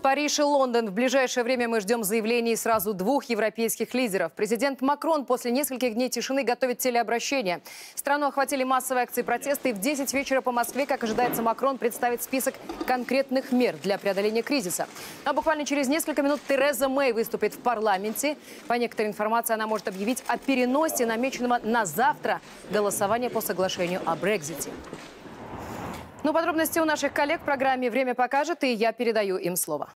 Париж и Лондон. В ближайшее время мы ждем заявлений сразу двух европейских лидеров. Президент Макрон после нескольких дней тишины готовит телеобращение. Страну охватили массовые акции протеста, и в 10 вечера по Москве, как ожидается, Макрон представит список конкретных мер для преодоления кризиса. А буквально через несколько минут Тереза Мэй выступит в парламенте. По некоторой информации она может объявить о переносе намеченного на завтра голосования по соглашению о Брекзите. Ну, подробности у наших коллег в программе «Время покажет», и я передаю им слово.